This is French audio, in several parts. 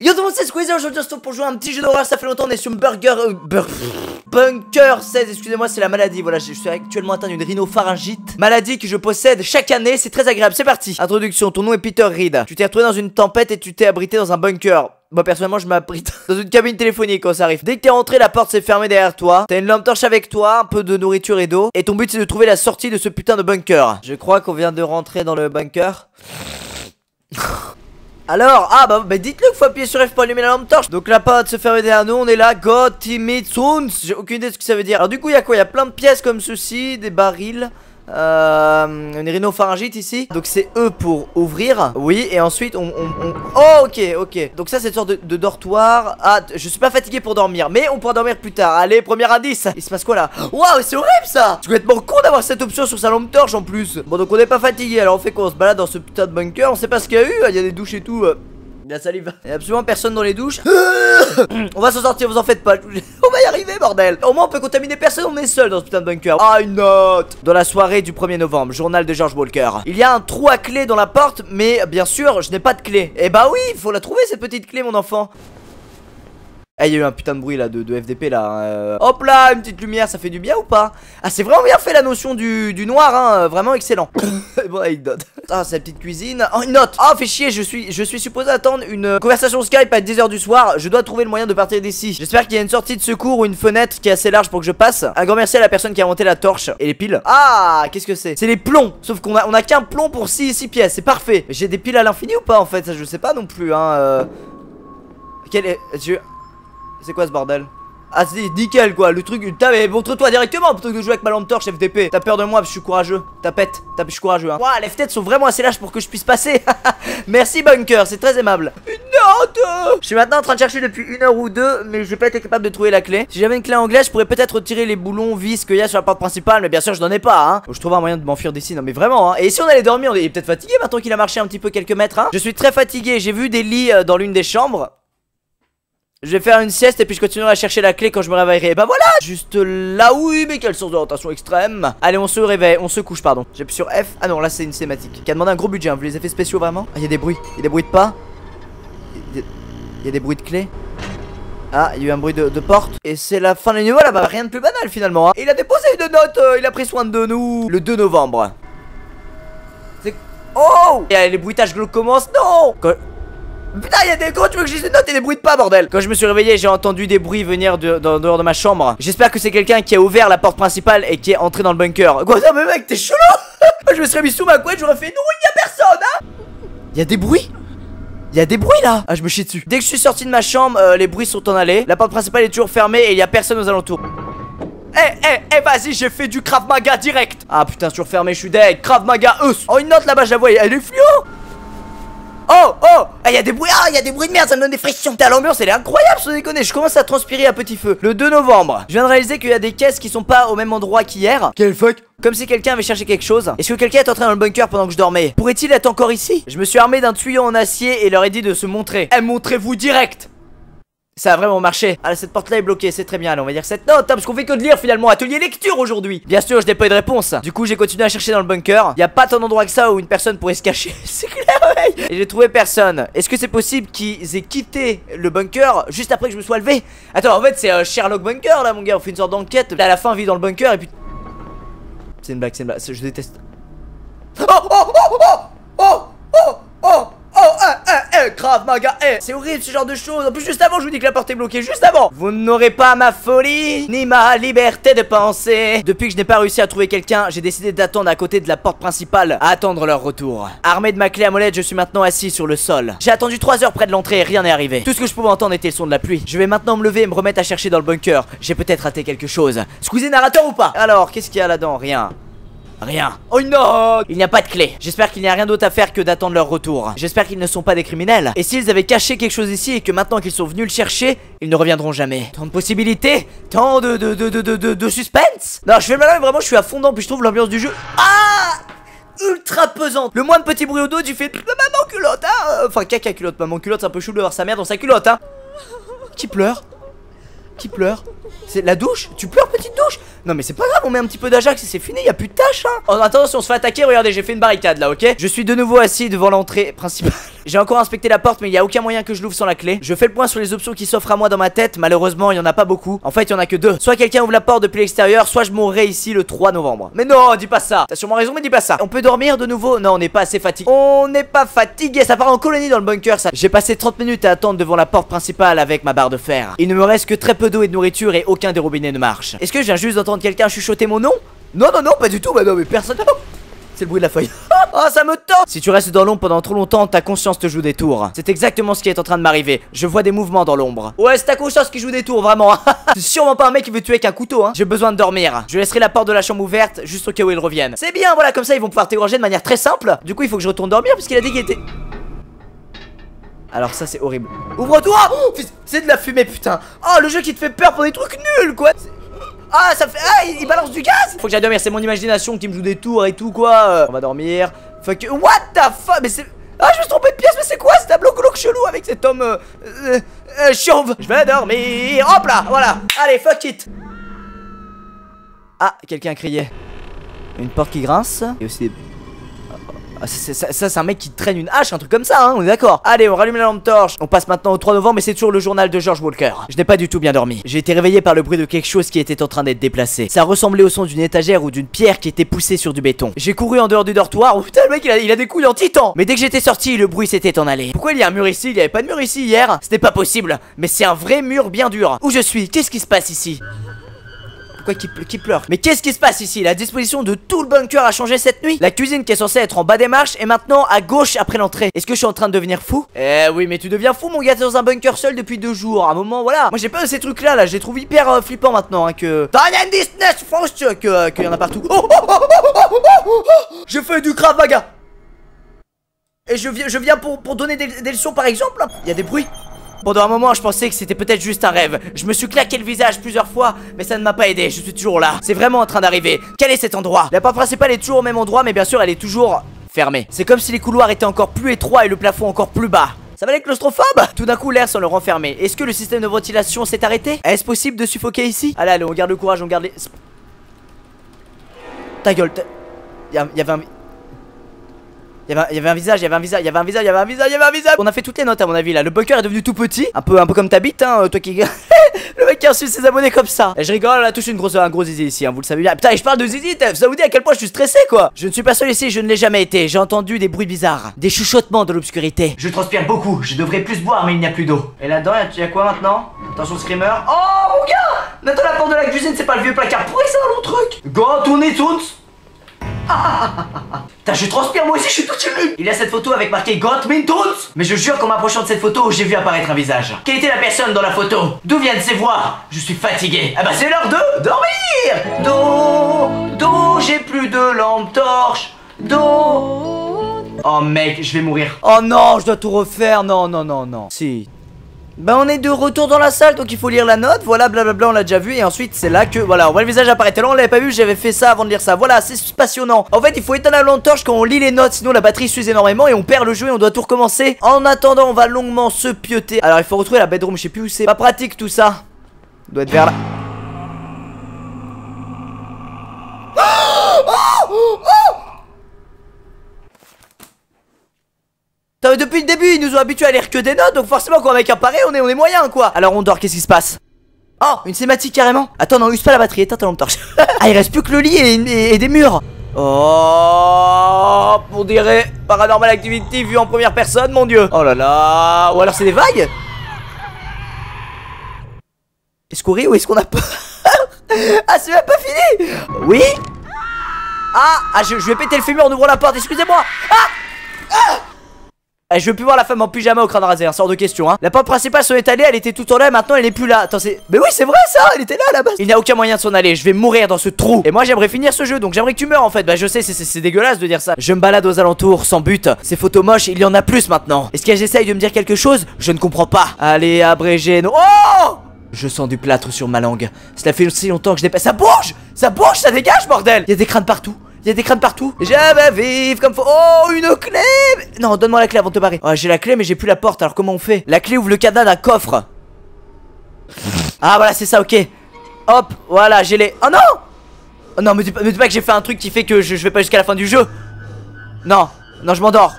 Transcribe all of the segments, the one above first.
Yo tout le monde c'est Squeezie, aujourd'hui on se retrouve pour jouer un petit jeu d'horreur, ça fait longtemps on est sur Burger... euh, Bunker 16, excusez-moi c'est la maladie, voilà je suis actuellement atteint d'une rhinopharyngite Maladie que je possède chaque année, c'est très agréable, c'est parti. Introduction, ton nom est Peter Reed. Tu t'es retrouvé dans une tempête et tu t'es abrité dans un bunker. Moi personnellement je m'abrite dans une cabine téléphonique quand ça arrive. Dès que t'es rentré la porte s'est fermée derrière toi. T'as une lampe torche avec toi, un peu de nourriture et d'eau. Et ton but c'est de trouver la sortie de ce putain de bunker. Je crois qu'on vient de rentrer dans le bunker alors, ah bah, bah dites-le qu'il faut appuyer sur F pour allumer la lampe torche. Donc la porte se ferme derrière nous, on est là, God Timid. J'ai aucune idée de ce que ça veut dire. Alors du coup, il y a quoi? Il y a plein de pièces comme ceci, des barils. Euh, une rhinopharyngite ici. Donc c'est E pour ouvrir. Oui et ensuite on, on- Oh ok ok. Donc ça c'est une sorte de, dortoir. Ah je suis pas fatigué pour dormir Mais on pourra dormir plus tard. Allez premier indice. Il se passe quoi là? Waouh c'est horrible ça! C'est complètement con d'avoir cette option sur sa lampe torche en plus. Bon donc on est pas fatigué Alors on fait quoi? On se balade dans ce putain de bunker. On sait pas ce qu'il y a eu. Il y a des douches et tout Il y a absolument personne dans les douches. on va s'en sortir, vous en faites pas. On va y arriver, bordel. Au moins, on peut contaminer personne, on est seul dans ce putain de bunker. Ah, une note. Dans la soirée du 1er novembre, journal de George Walker. Il y a un trou à clé dans la porte, mais bien sûr, je n'ai pas de clé. Eh bah oui, il faut la trouver, cette petite clé, mon enfant. Ah, il y a eu un putain de bruit là de, de FDP là. euh. Hop là, une petite lumière, ça fait du bien ou pas? Ah, c'est vraiment bien fait la notion du, du noir, hein. euh, Vraiment excellent. bon, note. Ah, c'est la petite cuisine. Oh, une note. Ah, fait chier, je suis, je suis supposé attendre une euh, conversation Skype à 10h du soir. Je dois trouver le moyen de partir d'ici. J'espère qu'il y a une sortie de secours ou une fenêtre qui est assez large pour que je passe. Un grand merci à la personne qui a monté la torche et les piles. Ah, qu'est-ce que c'est? C'est les plombs. Sauf qu'on a, on a qu'un plomb pour 6 pièces. C'est parfait. J'ai des piles à l'infini ou pas en fait? Ça, je sais pas non plus, hein. euh. Quel est. je- c'est quoi ce bordel? Ah c'est nickel quoi, le truc, t'as mais montre-toi directement plutôt que de jouer avec ma lampe torche FDP T'as peur de moi je suis courageux, tapette, t'as je suis courageux hein. Ouah les fenêtres sont vraiment assez larges pour que je puisse passer. Merci Bunker, c'est très aimable. Je suis maintenant en train de chercher depuis une heure ou deux mais je vais pas être capable de trouver la clé. Si j'avais une clé anglaise je pourrais peut-être retirer les boulons vis qu'il y a sur la porte principale mais bien sûr je n'en ai pas hein. Je trouve un moyen de m'enfuir d'ici, non mais vraiment hein. Et si on allait dormir, on est peut-être fatigué maintenant qu'il a marché un petit peu quelques mètres hein. Je suis très fatigué, j'ai vu des lits euh, dans l'une des chambres je vais faire une sieste et puis je continuerai à chercher la clé quand je me réveillerai. Bah voilà Juste là, oui, mais quelle source d'orientation extrême Allez, on se réveille, on se couche, pardon. J'appuie sur F. Ah non, là c'est une cinématique. Qui a demandé un gros budget, hein. vous les effets spéciaux vraiment Ah, il y a des bruits. Il y a des bruits de pas. Il y a- il y a des bruits de clés. Ah, il y a eu un bruit de, porte. Et c'est la fin de niveau là-bas. Rien de plus banal finalement. hein. Il a déposé une note, euh, il a pris soin de nous. Le 2 novembre. C'est. Oh Et euh, les bruitages glauques commencent. Non Putain, y'a des gros, tu veux que je dise une note et des bruits de pas, bordel. Quand je me suis réveillé, j'ai entendu des bruits venir de, dehors de ma chambre. J'espère que c'est quelqu'un qui a ouvert la porte principale et qui est entré dans le bunker. Quoi, ça, mais mec, t'es chelou Je me serais mis sous ma couette, j'aurais fait non, il y a personne, hein. Y'a des bruits Y'a des bruits là. Ah je me chie dessus. Dès que je suis sorti de ma chambre euh, les bruits sont en allée. La porte principale est toujours fermée et il y a personne aux alentours. Eh eh eh vas-y j'ai fait du Krav Maga direct. Ah putain toujours fermé je suis dead. Krav Maga eux Oh une note là-bas je la elle est fluo Oh oh Il y a des bruits Ah il y a des bruits de merde ça me donne des frictions Putain l'ambiance elle est incroyable sans déconner Je commence à transpirer à petit feu Le 2 novembre Je viens de réaliser qu'il y a des caisses qui sont pas au même endroit qu'hier Quel fuck? Comme si quelqu'un avait cherché quelque chose. Est-ce que quelqu'un est entré dans le bunker pendant que je dormais? Pourrait-il être encore ici? Je me suis armé d'un tuyau en acier et leur ai dit de se montrer. Eh, montrez-vous direct ça a vraiment marché. Ah, cette porte là est bloquée, c'est très bien. Allez, on va dire cette note, hein, parce qu'on fait que de lire finalement. Atelier lecture aujourd'hui. Bien sûr, je n'ai pas eu de réponse. Du coup, j'ai continué à chercher dans le bunker. Y a pas tant d'endroits que ça où une personne pourrait se cacher. c'est clair, Et j'ai trouvé personne. Est-ce que c'est possible qu'ils aient quitté le bunker juste après que je me sois levé Attends, en fait, c'est euh, Sherlock Bunker là, mon gars. On fait une sorte d'enquête. Là, à la fin, on vit dans le bunker et puis. C'est une blague, c'est une blague. Je déteste. Oh oh oh oh oh oh oh oh eh eh eh Krav Maga eh C'est horrible ce genre de choses. En plus juste avant je vous dis que la porte est bloquée Juste avant. Vous n'aurez pas ma folie Ni ma liberté de penser. Depuis que je n'ai pas réussi à trouver quelqu'un J'ai décidé d'attendre à côté de la porte principale À attendre leur retour. Armé de ma clé à molette je suis maintenant assis sur le sol. J'ai attendu 3 heures près de l'entrée et rien n'est arrivé. Tout ce que je pouvais entendre était le son de la pluie. Je vais maintenant me lever et me remettre à chercher dans le bunker. J'ai peut-être raté quelque chose. Squeezie narrateur ou pas? Alors qu'est-ce qu'il y a là-dedans? Rien Rien. Oh non Il n'y a pas de clé. J'espère qu'il n'y a rien d'autre à faire que d'attendre leur retour. J'espère qu'ils ne sont pas des criminels. Et s'ils avaient caché quelque chose ici et que maintenant qu'ils sont venus le chercher, ils ne reviendront jamais. Tant de possibilités, tant de de de de de, de, suspense. Non, je fais malin, mais vraiment, je suis à fond puis je trouve l'ambiance du jeu. Ah ultra pesante. Le moins de petits bruits au dos, tu fais maman culotte, hein Enfin, caca culotte, maman culotte, c'est un peu chou de voir sa mère dans sa culotte, hein Qui pleure? Qui pleure? C'est la douche? Tu pleures petite douche? Non mais c'est pas grave, on met un petit peu d'ajax et c'est fini, y a plus de tâches hein. En attendant si on se fait attaquer, regardez j'ai fait une barricade là ok? Je suis de nouveau assis devant l'entrée principale J'ai encore inspecté la porte mais il y a aucun moyen que je l'ouvre sans la clé. Je fais le point sur les options qui s'offrent à moi dans ma tête. Malheureusement il y en a pas beaucoup. En fait il y en a que deux. Soit quelqu'un ouvre la porte depuis l'extérieur Soit je mourrai ici le 3 novembre. Mais non dis pas ça. T'as sûrement raison mais dis pas ça. On peut dormir de nouveau? Non on n'est pas assez fatigué. On n'est pas fatigué. Ça part en colonie dans le bunker ça. J'ai passé 30 minutes à attendre devant la porte principale avec ma barre de fer. Il ne me reste que très peu d'eau et de nourriture Et aucun des robinets ne marche. Est-ce que je viens juste d'entendre quelqu'un chuchoter mon nom? Non non non pas du tout Bah non mais personne c'est le bruit de la feuille. oh, ça me tend Si tu restes dans l'ombre pendant trop longtemps, ta conscience te joue des tours. C'est exactement ce qui est en train de m'arriver. Je vois des mouvements dans l'ombre. Ouais, c'est ta conscience qui joue des tours, vraiment. c'est sûrement pas un mec qui veut tuer avec un couteau, hein. J'ai besoin de dormir. Je laisserai la porte de la chambre ouverte juste au cas où ils reviennent. C'est bien, voilà, comme ça ils vont pouvoir t'égorger de manière très simple. Du coup, il faut que je retourne dormir parce qu'il a dit qu'il était. Alors ça c'est horrible Ouvre-toi oh, C'est de la fumée putain Oh le jeu qui te fait peur pour des trucs nuls quoi ah, ça fait. Ah, il, balance du gaz Faut que j'aille dormir, c'est mon imagination qui me joue des tours et tout, quoi. On va dormir. Fuck. What the fuck Mais c'est. Ah, je me suis trompé de pièce, mais c'est quoi ce tableau glauque chelou avec cet homme. Euh, euh, euh, chauve Je vais dormir. Hop là, voilà. Allez, fuck it. Ah, quelqu'un criait. Une porte qui grince. Et aussi des ah, ça, c'est un mec qui traîne une hache, un truc comme ça, hein, on est d'accord. Allez, on rallume la lampe torche. On passe maintenant au 3 novembre, mais c'est toujours le journal de George Walker. Je n'ai pas du tout bien dormi. J'ai été réveillé par le bruit de quelque chose qui était en train d'être déplacé. Ça ressemblait au son d'une étagère ou d'une pierre qui était poussée sur du béton. J'ai couru en dehors du dortoir. Oh putain, le mec, il a, des couilles en titan. Mais dès que j'étais sorti, le bruit s'était en allé. Pourquoi il y a un mur ici? Il y avait pas de mur ici hier? C'était pas possible. Mais c'est un vrai mur bien dur. Où je suis? Qu'est-ce qui se passe ici? Qui, pleure Mais qu'est-ce qui se passe ici? La disposition de tout le bunker a changé cette nuit La cuisine qui est censée être en bas des marches est maintenant à gauche après l'entrée. Est-ce que je suis en train de devenir fou? Eh oui, mais tu deviens fou, mon gars, dans un bunker seul depuis deux jours. À un moment, voilà. Moi, j'ai de ces trucs-là, là. Je les trouve hyper euh, flippants maintenant, hein, que. que qu'il y en a partout. Oh, oh, oh, je fais du Krav Maga. Et je viens, je viens pour, pour donner des, des leçons, par exemple. Il y a des bruits. Pendant un moment, je pensais que c'était peut-être juste un rêve. Je me suis claqué le visage plusieurs fois, mais ça ne m'a pas aidé. Je suis toujours là. C'est vraiment en train d'arriver. Quel est cet endroit? La porte principale est toujours au même endroit, mais bien sûr, elle est toujours fermée. C'est comme si les couloirs étaient encore plus étroits et le plafond encore plus bas. Ça va les claustrophobes? Tout d'un coup l'air semble renfermé Est-ce que le système de ventilation s'est arrêté? Est-ce possible de suffoquer ici? Allez allez on garde le courage on garde les Ta gueule Il y avait y, avait, un visage, il y avait un visage, il y avait un visage, il y avait un visage, il y avait un visage. On a fait toutes les notes à mon avis là. Le bunker est devenu tout petit, un peu, un peu comme ta bite, hein, toi qui. le mec qui a reçu ses abonnés comme ça. Et je rigole, on a touché une grosse, un gros zizi ici, hein, vous le savez bien. Putain, et je parle de zizi, ça vous dit à quel point je suis stressé quoi. Je ne suis pas seul ici, je ne l'ai jamais été. J'ai entendu des bruits bizarres, des chuchotements de l'obscurité. Je transpire beaucoup, je devrais plus boire, mais il n'y a plus d'eau. Et là-dedans, il y a quoi maintenant? Attention, screamer. Oh mon gars Maintenant la porte de la cuisine, c'est pas le vieux placard pourri, un long truc? Go, tournez toutes Putain, je transpire moi aussi, je suis tout ému Il y a cette photo avec marqué Got Toons Mais je jure qu'en m'approchant de cette photo, j'ai vu apparaître un visage. Quelle était la personne dans la photo? D'où viennent ces voix? Je suis fatigué. Ah bah c'est l'heure de dormir Do, do, j'ai plus de lampe torche. Do. Oh mec, je vais mourir. Oh non, je dois tout refaire. Non, non, non, non. Si, bah on est de retour dans la salle donc il faut lire la note. Voilà blablabla on l'a déjà vu et ensuite c'est là que Voilà. On voit le visage apparaître Là on l'avait pas vu j'avais fait ça avant de lire ça. Voilà c'est passionnant. En fait il faut éteindre la lampe torche quand on lit les notes Sinon la batterie s'use énormément et on perd le jeu et on doit tout recommencer. En attendant on va longuement se pioter. Alors il faut retrouver la bedroom je sais plus où c'est. Pas pratique tout ça. Doit être vers là. Oh depuis le début, ils nous ont habitués à lire que des notes, donc forcément quand un mec apparaît, on est, on est moyen quoi. Alors on dort, qu'est-ce qui se passe? Oh, une cinématique carrément? Attends, non, use pas la batterie, éteins ta lampe torche. ah, il reste plus que le lit et, des murs. Oh, on dirait Paranormal Activity vu en première personne, mon dieu. Oh là là, ou alors c'est des vagues? Est-ce qu'on rit ou est-ce qu'on a peur Ah, c'est même pas fini Oui? Ah, ah je, je vais péter le fémur en ouvrant la porte, excusez-moi Ah Ah eh, je veux plus voir la femme en pyjama au crâne rasé, un sort de question hein. La porte principale s'en est allée, elle était tout en l'air, maintenant elle est plus là. Attends, c'est. Mais oui, c'est vrai ça, elle était là à la base. Il n'y a aucun moyen de s'en aller, je vais mourir dans ce trou. Et moi j'aimerais finir ce jeu, donc j'aimerais que tu meurs en fait. Bah je sais, c'est dégueulasse de dire ça. Je me balade aux alentours sans but. Ces photos moches, il y en a plus maintenant. Est-ce qu'elle j'essaye de me dire quelque chose? Je ne comprends pas. Allez, abrégé. Oh je sens du plâtre sur ma langue. Cela fait aussi longtemps que je n'ai pas. Ça bouge Ça bouge, ça dégage, bordel Il y a des crânes partout. Il y a des crânes partout. J'avais vivre comme faut. Oh, une clé. Non, donne-moi la clé avant de te barrer. Oh, j'ai la clé, mais j'ai plus la porte. Alors comment on fait? La clé ouvre le cadenas d'un coffre. Ah, voilà, c'est ça, ok. Hop, voilà, j'ai les. Oh non Oh non, me dis pas, pas que j'ai fait un truc qui fait que je, je vais pas jusqu'à la fin du jeu. Non, non, je m'endors.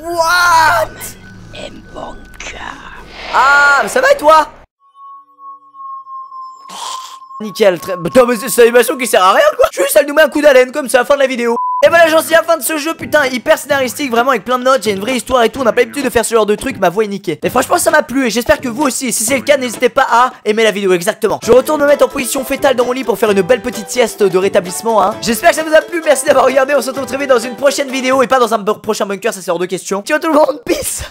What? Ah, mais ça va et toi? Nickel, très... Putain, mais c'est animation qui sert à rien, quoi Juste, elle nous met un coup d'haleine, comme ça, fin de la vidéo et voilà j'en suis à la fin de ce jeu putain hyper scénaristique vraiment avec plein de notes, j'ai une vraie histoire et tout, on n'a pas l'habitude de faire ce genre de truc, ma voix est niquée. Mais franchement ça m'a plu et j'espère que vous aussi, si c'est le cas n'hésitez pas à aimer la vidéo exactement. Je retourne me mettre en position fétale dans mon lit pour faire une belle petite sieste de rétablissement hein. J'espère que ça vous a plu, merci d'avoir regardé, on se retrouve très vite dans une prochaine vidéo et pas dans un prochain bunker, ça c'est hors de question. Ciao tout le monde, peace